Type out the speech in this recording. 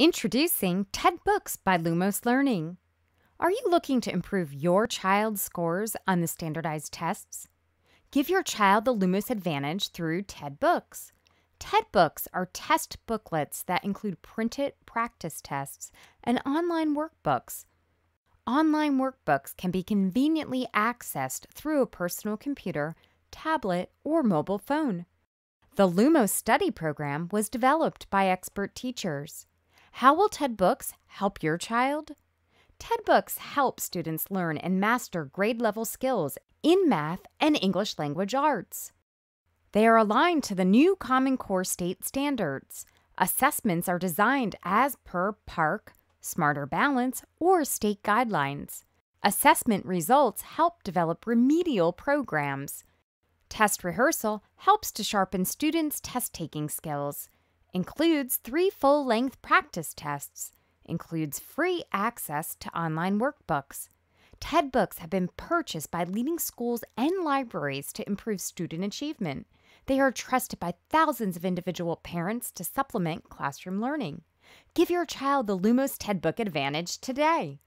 Introducing tedBooks by Lumos Learning. Are you looking to improve your child's scores on the standardized tests? Give your child the Lumos advantage through tedBooks. TED Books are test booklets that include printed practice tests and online workbooks. Online workbooks can be conveniently accessed through a personal computer, tablet, or mobile phone. The Lumos study program was developed by expert teachers. How will tedBooks help your child? tedBooks help students learn and master grade level skills in math and English language arts. They are aligned to the new Common Core state standards. Assessments are designed as per PARCC, Smarter Balance, or state guidelines. Assessment results help develop remedial programs. Test rehearsal helps to sharpen students' test taking skills includes three full length practice tests, includes free access to online workbooks. tedBooks have been purchased by leading schools and libraries to improve student achievement. They are trusted by thousands of individual parents to supplement classroom learning. Give your child the Lumos tedBook Advantage today.